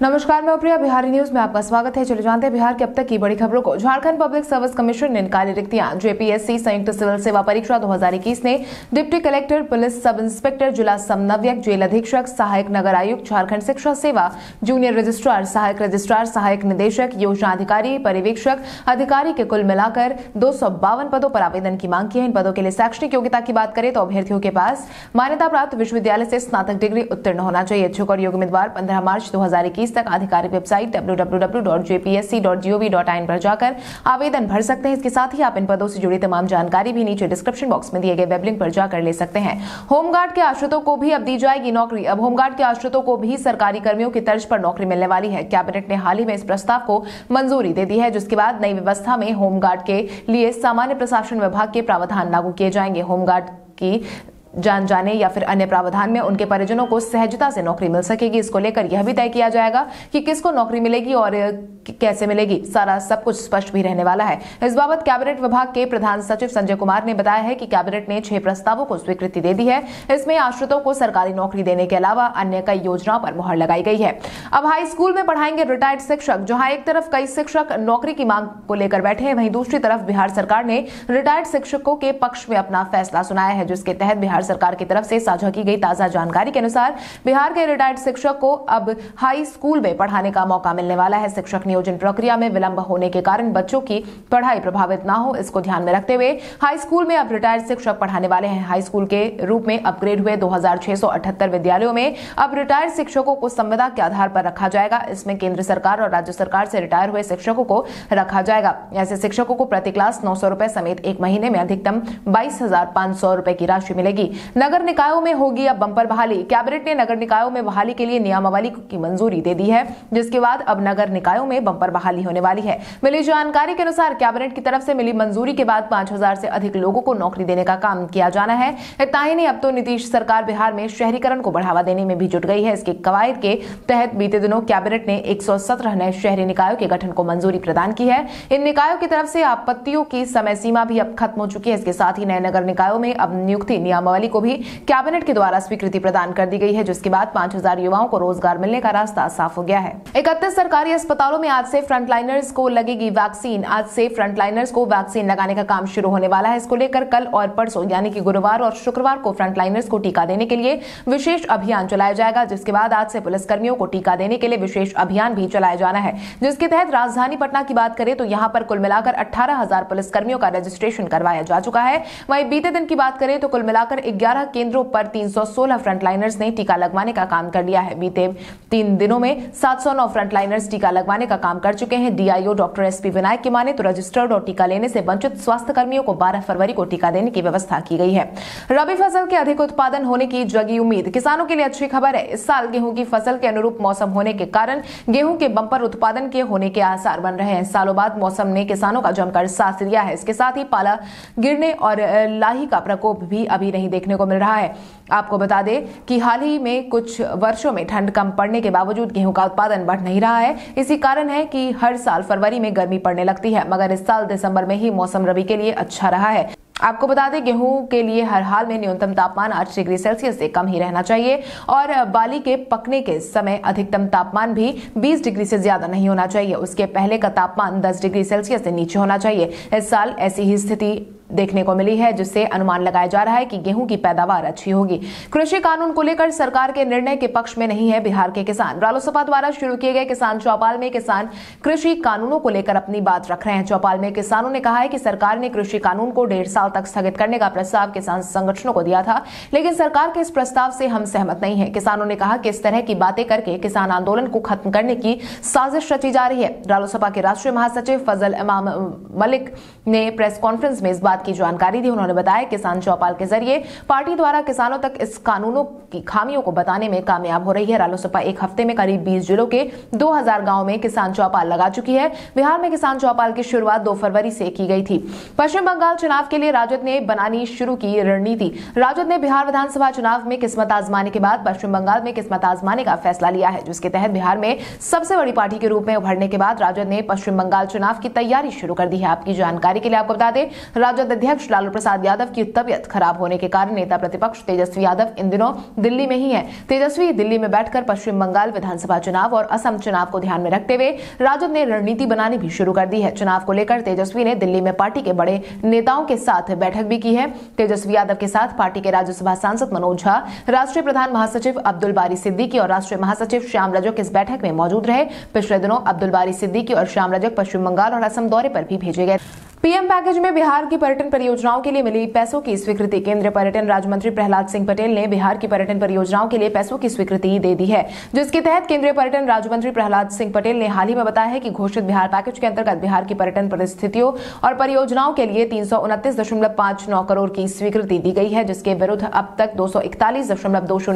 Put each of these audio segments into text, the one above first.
नमस्कार, मैं प्रिया, बिहारी न्यूज़ में आपका स्वागत है। चले जानते हैं, बिहार के अब तक की बड़ी खबरों को। झारखंड पब्लिक सर्विस कमीशन ने निकाली रिक्तियाँ। जेपीएससी संयुक्त सिविल सेवा परीक्षा 2021 ने deputy collector, police sub inspector, जिला समन्वयक जेल अधीक्षक, सहायक नगर आयुक्त, झारखंड शिक्षा सेवा, जूनियर रजिस्ट्रार, सहायक रजिस्ट्रार, सहायक निदेशक, योजना अधिकारी, पर्यवेक्षक, अधिकारी के कुल मिलाकर दो सौ बावन पदों पर आवेदन की मांग की है। इन पदों के लिए शैक्षणिक योग्यता की बात करें तो अभ्यर्थियों के पास मान्यता प्राप्त विश्वविद्यालय से स्नातक डिग्री उत्तीर्ण होना चाहिए। इच्छुक और योग्य उम्मीदवार, पंद्रह मार्च दो हज़ार इक्कीस तक आधिकारिक वेबसाइट www.jpsc.gov.in पर जाकर आवेदन भर सकते हैं। इसके साथ ही आप इन पदों से जुड़ी तमाम जानकारी भी नीचे डिस्क्रिप्शन बॉक्स में दिए गए वेब लिंक पर जाकर ले सकते हैं। होमगार्ड के आश्रितों को भी अब दी जाएगी नौकरी। अब होमगार्ड के आश्रितों को भी सरकारी कर्मियों की तर्ज पर नौकरी मिलने वाली है। कैबिनेट ने हाल ही में इस प्रस्ताव को मंजूरी दे दी है, जिसके बाद नई व्यवस्था में होमगार्ड के लिए सामान्य प्रशासन विभाग के प्रावधान लागू किए जाएँगे। होमगार्ड की जान जाने या फिर अन्य प्रावधान में उनके परिजनों को सहजता से नौकरी मिल सकेगी। इसको लेकर यह भी तय किया जाएगा कि किसको नौकरी मिलेगी और कैसे मिलेगी। सारा सब कुछ स्पष्ट भी रहने वाला है। इस बाबत कैबिनेट विभाग के प्रधान सचिव संजय कुमार ने बताया है कि कैबिनेट ने छह प्रस्तावों को स्वीकृति दे दी है। इसमें आश्रितों को सरकारी नौकरी देने के अलावा अन्य कई योजनाओं पर मुहर लगाई गई है। अब हाई स्कूल में पढ़ाएँगे रिटायर्ड शिक्षक, जहाँ एक तरफ़ कई शिक्षक नौकरी की मांग को लेकर बैठे हैं, वहीं दूसरी तरफ़ बिहार सरकार ने रिटायर्ड शिक्षकों के पक्ष में अपना फैसला सुनाया है, जिसके तहत बिहार सरकार की तरफ़ से साझा की गई ताज़ा जानकारी के अनुसार बिहार के रिटायर्ड शिक्षक को अब हाई स्कूल में पढ़ाने का मौका मिलने वाला है। शिक्षक नियोजन प्रक्रिया में विलंब होने के कारण बच्चों की पढ़ाई प्रभावित न हो, इसको ध्यान में रखते हुए हाई स्कूल में अब रिटायर्ड शिक्षक पढ़ाने वाले हैं। हाई स्कूल के रूप में अपग्रेड हुए दो हज़ार छह सौ अठहत्तर विद्यालयों में अब रिटायर्ड शिक्षकों को संविदा के आधार पर रखा जाएगा। इसमें केंद्र सरकार और राज्य सरकार से रिटायर हुए शिक्षकों को रखा जाएगा। ऐसे शिक्षकों को प्रति क्लास नौ रुपए समेत एक महीने में अधिकतम बाईस हज़ार पाँच सौ रुपए की राशि मिलेगी। नगर निकायों में होगी अब बंपर बहाली। कैबिनेट ने नगर निकायों में बहाली के लिए नियमावली की मंजूरी दे दी है, जिसके बाद अब नगर निकायों में बंपर बहाली होने वाली है। मिली जानकारी के अनुसार कैबिनेट की तरफ़ से मिली मंजूरी के बाद पाँच से अधिक लोगों को नौकरी देने का काम किया जाना है। इतना ही नहीं, अब तो नीतीश सरकार बिहार में शहरीकरण को बढ़ावा देने में भी जुट गई है। इसके कवायद के तहत बीते दिनों कैबिनेट ने एक सौ सत्रह नए शहरी निकायों के गठन को मंजूरी प्रदान की है। इन निकायों की तरफ़ से आपत्तियों की समय सीमा भी अब खत्म हो चुकी है। इसके साथ ही नए नगर निकायों में अब नियुक्ति नियमावली को भी कैबिनेट के द्वारा स्वीकृति प्रदान कर दी गई है, जिसके बाद पाँच युवाओं को रोज़गार मिलने का रास्ता साफ़ हो गया है। इकतीस सरकारी अस्पतालों में आज से फ्रंटलाइनर्स को लगेगी वैक्सीन आज से फ्रंटलाइनर्स को वैक्सीन लगाने का काम शुरू होने वाला है। इसको लेकर कल और परसों, यानी कि गुरुवार और शुक्रवार को फ्रंटलाइनर्स को टीका देने के लिए विशेष अभियान चलाया जाएगा, जिसके बाद आज से पुलिसकर्मियों को टीका देने के लिए विशेष अभियान भी चलाया जाना है। जिसके तहत राजधानी पटना की बात करें तो यहाँ पर कुल मिलाकर अठारह पुलिसकर्मियों का रजिस्ट्रेशन करवाया जा चुका है। वहीं बीते दिन की बात करें तो कुल मिलाकर ग्यारह केंद्रों पर 316 फ्रंटलाइनर्स ने टीका लगवाने का काम कर लिया है। बीते तीन दिनों में 709 फ्रंटलाइनर्स टीका लगवाने का काम कर चुके हैं। DIO doctor S P Vinayak की माने तो रजिस्टर्ड और टीका लेने से वंचित स्वास्थ्य कर्मियों को बारह फरवरी को टीका देने की व्यवस्था की गई है। रबी फ़सल के अधिक उत्पादन होने की जगी उम्मीद। किसानों के लिए अच्छी खबर है। इस साल गेहूँ की फ़सल के अनुरूप मौसम होने के कारण गेहूँ के बंपर उत्पादन के होने के आसार बन रहे हैं। सालों बाद मौसम ने किसानों का जमकर साथ दिया है। इसके साथ ही पाला गिरने और लाही का प्रकोप भी अभी नहीं देखने को मिल रहा है। आपको बता दें कि हाल ही में कुछ वर्षों में ठंड कम पड़ने के बावजूद गेहूँ का उत्पादन बढ़ नहीं रहा है। इसी कारण है कि हर साल फरवरी में गर्मी पड़ने लगती है, मगर इस साल दिसंबर में ही मौसम रबी के लिए अच्छा रहा है। आपको बता दें, गेहूँ के लिए हर हाल में न्यूनतम तापमान आठ डिग्री सेल्सियस से कम ही रहना चाहिए और बाली के पकने के समय अधिकतम तापमान भी 20 डिग्री से ज़्यादा नहीं होना चाहिए। उसके पहले का तापमान 10 डिग्री सेल्सियस से नीचे होना चाहिए। इस साल ऐसी ही स्थिति देखने को मिली है, जिससे अनुमान लगाया जा रहा है कि गेहूँ की पैदावार अच्छी होगी। कृषि कानून को लेकर सरकार के निर्णय के पक्ष में नहीं है बिहार के किसान। रालोसपा द्वारा शुरू किए गए किसान चौपाल में किसान कृषि कानूनों को लेकर अपनी बात रख रहे हैं। चौपाल में किसानों ने कहा है कि सरकार ने कृषि कानून को डेढ़ साल तक स्थगित करने का प्रस्ताव किसान संगठनों को दिया था, लेकिन सरकार के इस प्रस्ताव से हम सहमत नहीं है। किसानों ने कहा कि इस तरह की बातें करके किसान आंदोलन को खत्म करने की साजिश रची जा रही है। रालोसपा के राष्ट्रीय महासचिव फजल इमाम मलिक ने प्रेस कॉन्फ्रेंस में इस बात बात की जानकारी दी, उन्होंने बताया किसान चौपाल के ज़रिए पार्टी द्वारा किसानों तक इस कानूनों की खामियों को बताने में कामयाब हो रही है। रालोसपा एक हफ़्ते में करीब 20 जिलों के 2000 गाँव में किसान चौपाल लगा चुकी है। बिहार में किसान चौपाल की शुरुआत दो फरवरी से की गई थी। पश्चिम बंगाल चुनाव के लिए राजद ने बनानी शुरू की रणनीति। राजद ने बिहार विधानसभा चुनाव में किस्मत आजमाने के बाद पश्चिम बंगाल में किस्मत आजमाने का फैसला लिया है, जिसके तहत बिहार में सबसे बड़ी पार्टी के रूप में उभरने के बाद राजद ने पश्चिम बंगाल चुनाव की तैयारी शुरू कर दी है। आपकी जानकारी के लिए आपको बता दें, राजद राजद अध्यक्ष लालू प्रसाद यादव की तबियत खराब होने के कारण नेता प्रतिपक्ष तेजस्वी यादव इन दिनों दिल्ली में ही है। तेजस्वी दिल्ली में बैठकर पश्चिम बंगाल विधानसभा चुनाव और असम चुनाव को ध्यान में रखते हुए राजद ने रणनीति बनानी भी शुरू कर दी है। चुनाव को लेकर तेजस्वी ने दिल्ली में पार्टी के बड़े नेताओं के साथ बैठक भी की है। तेजस्वी यादव के साथ पार्टी के राज्यसभा सांसद मनोज झा, राष्ट्रीय प्रधान महासचिव अब्दुल बारी सिद्दीकी और राष्ट्रीय महासचिव श्याम रजक इस बैठक में मौजूद रहे। पिछले दिनों अब्दुल बारी सिद्दीकी और श्याम रजक पश्चिम बंगाल और असम दौरे पर भी भेजे गए। पीएम पैकेज में बिहार की पर्यटन परियोजनाओं के लिए मिली पैसों की स्वीकृति। केंद्रीय पर्यटन राज्य मंत्री प्रहलाद सिंह पटेल ने बिहार की पर्यटन परियोजनाओं के लिए पैसों की स्वीकृति दे दी है, जिसके तहत केंद्रीय पर्यटन राज्य मंत्री प्रहलाद सिंह पटेल ने हाल ही में बताया है कि घोषित बिहार पैकेज के अंतर्गत बिहार की पर्यटन परिस्थितियों और परियोजनाओं के लिए तीन करोड़ की स्वीकृति दी गई है, जिसके विरुद्ध अब तक दो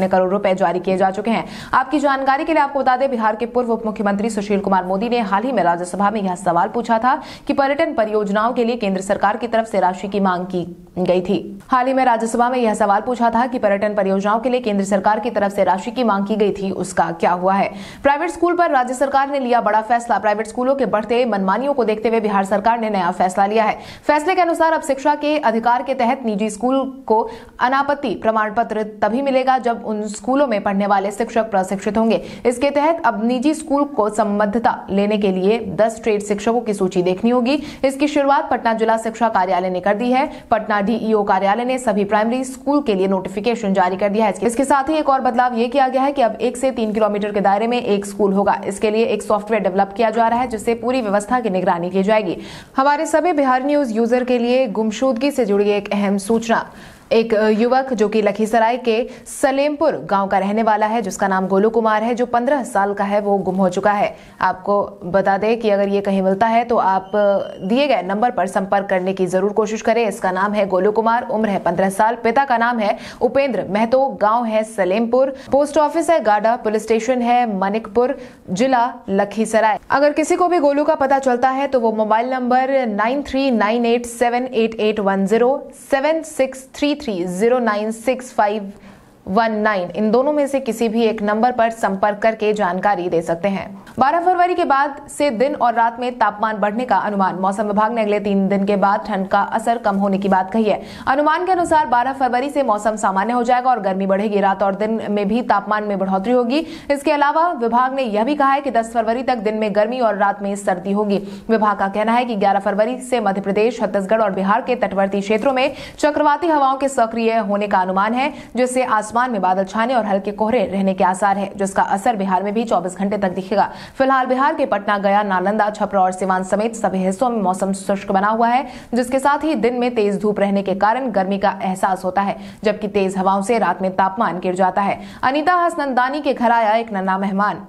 करोड़ रुपए जारी किए जा चुके हैं। आपकी जानकारी के लिए आपको बता दें, बिहार के पूर्व उप मुख्यमंत्री सुशील कुमार मोदी ने हाल ही में राज्यसभा में यह सवाल पूछा था कि पर्यटन परियोजनाओं योजनाओं के लिए केंद्र सरकार की तरफ़ से राशि की मांग की गई थी। हाल ही में राज्यसभा में यह सवाल पूछा था कि पर्यटन परियोजनाओं के लिए केंद्र सरकार की तरफ़ से राशि की मांग की गई थी, उसका क्या हुआ है? प्राइवेट स्कूल पर राज्य सरकार ने लिया बड़ा फैसला। प्राइवेट स्कूलों के बढ़ते मनमानियों को देखते हुए बिहार सरकार ने नया फैसला लिया है। फैसले के अनुसार अब शिक्षा के अधिकार के तहत निजी स्कूल को अनापत्ति प्रमाण पत्र तभी मिलेगा जब उन स्कूलों में पढ़ने वाले शिक्षक प्रशिक्षित होंगे। इसके तहत अब निजी स्कूल को संबद्धता लेने के लिए दस ट्रेड शिक्षकों की सूची देखनी होगी। इसकी शुरुआत शुरुआत पटना जिला शिक्षा कार्यालय ने कर दी है। पटना डीईओ कार्यालय ने सभी प्राइमरी स्कूल के लिए नोटिफिकेशन जारी कर दिया है। इसके साथ ही एक और बदलाव ये किया गया है की अब एक ऐसी तीन किलोमीटर के दायरे में एक स्कूल होगा। इसके लिए एक सॉफ्टवेयर डेवलप किया जा रहा है, जिससे पूरी व्यवस्था की निगरानी की जाएगी। हमारे सभी बिहार न्यूज़ यूज़र के लिए गुमशुदगी से जुड़ी एक अहम सूचना। एक युवक जो कि लखीसराय के सलेमपुर गाँव का रहने वाला है, जिसका नाम गोलू कुमार है, जो पंद्रह साल का है, वो गुम हो चुका है। आपको बता दें कि अगर ये कहीं मिलता है तो आप दिए गए नंबर पर संपर्क करने की ज़रूर कोशिश करें। इसका नाम है गोलू कुमार, उम्र है पंद्रह साल। पिता का नाम है उपेंद्र महतो, गाँव है सलेमपुर। पोस्ट ऑफ़िस है गाडा, पुलिस स्टेशन है मनिकपुर, जिला लखीसराय। अगर किसी को भी गोलू का पता चलता है तो वो mobile number nine three nine eight seven eight eight one zero seven six three Three zero nine six five. One nine. इन दोनों में से किसी भी एक नंबर पर संपर्क करके जानकारी दे सकते हैं। 12 फरवरी के बाद से दिन और रात में तापमान बढ़ने का अनुमान। मौसम विभाग ने अगले तीन दिन के बाद ठंड का असर कम होने की बात कही है। अनुमान के अनुसार 12 फरवरी से मौसम सामान्य हो जाएगा और गर्मी बढ़ेगी। रात और दिन में भी तापमान में बढ़ोतरी होगी। इसके अलावा विभाग ने यह भी कहा है कि दस फरवरी तक दिन में गर्मी और रात में सर्दी होगी। विभाग का कहना है कि ग्यारह फरवरी से मध्य प्रदेश, छत्तीसगढ़ और बिहार के तटवर्ती क्षेत्रों में चक्रवाती हवाओं के सक्रिय होने का अनुमान है, जिससे आसमान में बादल छाने और हल्के कोहरे रहने के आसार है, जिसका असर बिहार में भी 24 घंटे तक दिखेगा। फ़िलहाल बिहार के पटना, गया, नालंदा, छपरा और सिवान समेत सभी हिस्सों में मौसम शुष्क बना हुआ है, जिसके साथ ही दिन में तेज धूप रहने के कारण गर्मी का एहसास होता है, जबकि तेज हवाओं से रात में तापमान गिर जाता है। अनिता हसनंदानी के घर आया एक नन्ना मेहमान।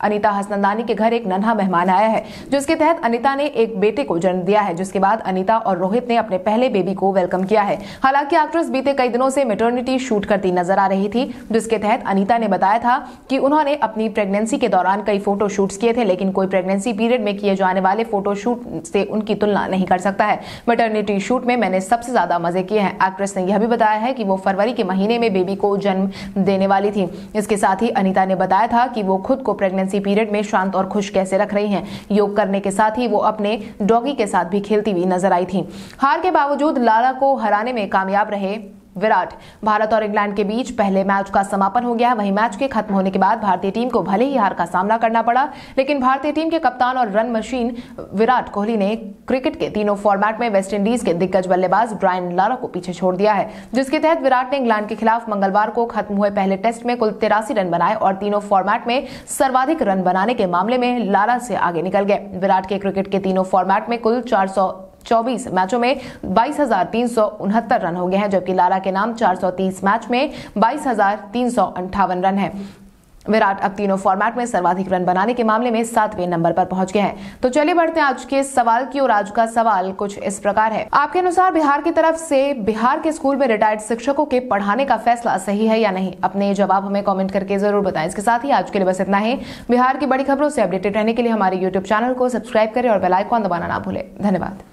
अनिता हसनंदानी के घर एक नन्हा मेहमान आया है जिसके तहत अनिता ने एक बेटे को जन्म दिया है, जिसके बाद अनिता और रोहित ने अपने पहले बेबी को वेलकम किया है। हालाँकि एक्ट्रेस बीते कई दिनों से मेटर्निटी शूट करती नज़र आ रही थी जिसके तहत अनिता ने बताया था कि उन्होंने अपनी प्रेगनेंसी के दौरान कई फ़ोटो शूट किए थे, लेकिन कोई प्रेगनेंसी पीरियड में किए जाने वाले फ़ोटो शूट से उनकी तुलना नहीं कर सकता है। मेटर्निटी शूट में मैंने सबसे ज़्यादा मज़े किए हैं। एक्ट्रेस ने यह भी बताया है कि वो फरवरी के महीने में बेबी को जन्म देने वाली थी। इसके साथ ही अनिता ने बताया था कि वो खुद को प्रेगनेंसी प्रेगनेंसी पीरियड में शांत और खुश कैसे रख रही हैं? योग करने के साथ ही वो अपने डॉगी के साथ भी खेलती हुई नज़र आई थी। हार के बावजूद लाला को हराने में कामयाब रहे विराट। भारत और इंग्लैंड के बीच पहले मैच का समापन हो गया। वहीं मैच के खत्म होने के बाद भारतीय टीम को भले ही हार का सामना करना पड़ा, लेकिन भारतीय टीम के कप्तान और रन मशीन विराट कोहली ने क्रिकेट के तीनों फॉर्मेट में वेस्टइंडीज के दिग्गज बल्लेबाज ब्रायन लारा को पीछे छोड़ दिया है, जिसके तहत विराट ने इंग्लैंड के खिलाफ मंगलवार को खत्म हुए पहले टेस्ट में कुल तिरासी रन बनाए और तीनों फॉर्मेट में सर्वाधिक रन बनाने के मामले में लारा से आगे निकल गए। विराट के क्रिकेट के तीनों फॉर्मेट में कुल चार सौ 24 मैचों में बाईस रन हो गए हैं, जबकि लारा के नाम 430 मैच में बाईस रन है। विराट अब तीनों फॉर्मेट में सर्वाधिक रन बनाने के मामले में सातवें नंबर पर पहुँच गए हैं। तो चलिए बढ़ते हैं आज के सवाल की और आज का सवाल कुछ इस प्रकार है। आपके अनुसार बिहार की तरफ़ से बिहार के स्कूल में रिटायर्ड शिक्षकों के पढ़ाने का फैसला सही है या नहीं? अपने जवाब हमें कमेंट करके ज़रूर बताएँ। इसके साथ ही आज के लिए बस इतना ही। बिहार की बड़ी खबरों से अपडेटेड रहने के लिए हमारे यूट्यूब चैनल को सब्सक्राइब करें और बेलाइकॉन दबाना ना भूले। धन्यवाद।